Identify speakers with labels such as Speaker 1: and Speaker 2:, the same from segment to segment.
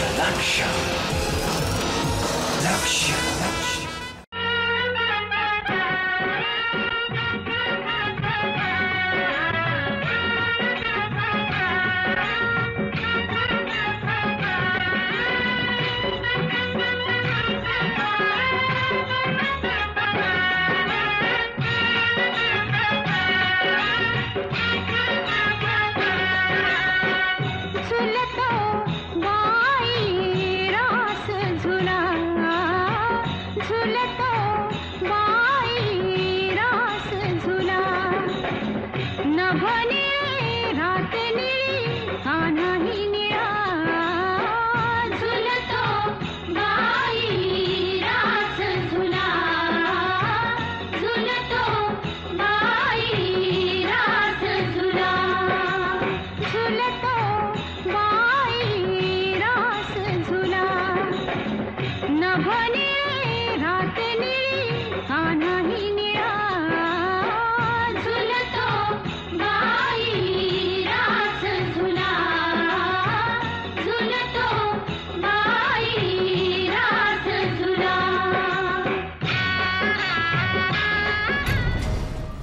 Speaker 1: Lakshya, Lakshya, Lakshya,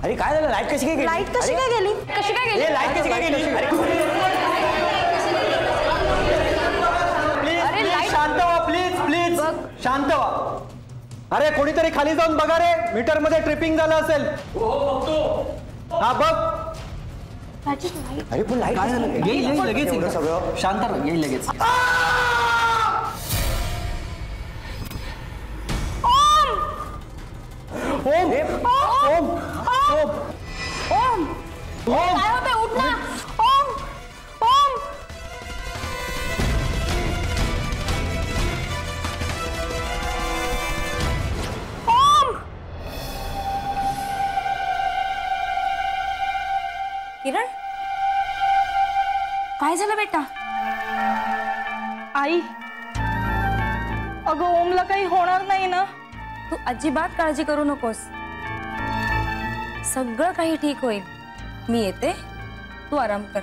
Speaker 2: अरे काय झालं. लाइट कशी काय गेली
Speaker 3: लाइट कशी काय गेली? कशी काय गेली?
Speaker 2: लाइट कशी काय गेली अरे
Speaker 4: प्लीज
Speaker 3: अरे,
Speaker 4: प्लीज
Speaker 3: लाईट-
Speaker 4: शांत व्हा प्लीज शांत व्हा. अरे कोणीतरी खाली जाऊन बघा रे. मीटरमध्ये ट्रिपिंग झालं असेल. हा बघ.
Speaker 2: अरे पण लाइट
Speaker 5: काय झालं? येईल येईल लगेच
Speaker 2: एवढं. सगळं.
Speaker 5: शांत राहा येईल लगेच.
Speaker 4: ओम! ओम! ओम!
Speaker 3: ओम!
Speaker 4: ओम!
Speaker 3: किरण? काय झालं बेटा?
Speaker 6: आई अगं ओमला काही होणार नाही ना?
Speaker 3: तू अजिबात काळजी करू नकोस. सगळं काही ठीक होईल. मी येते. तू आराम कर.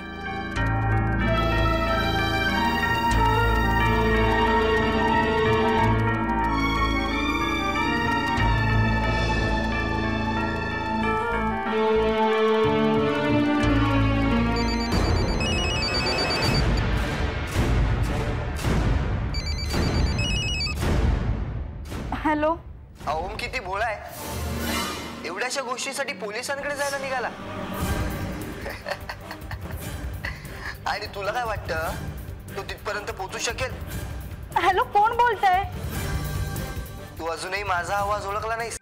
Speaker 6: हॅलो
Speaker 7: ओम किती भोळा आहे. एवढ्याशा गोष्टीसाठी पोलिसांकडे जायला निघाला. आणि तुला काय वाटतं? तो तिथपर्यंत पोहोचू शकेल?
Speaker 6: हॅलो कोण बोलतय?
Speaker 7: तू अजूनही माझा आवाज़ ओळखला नाहीस.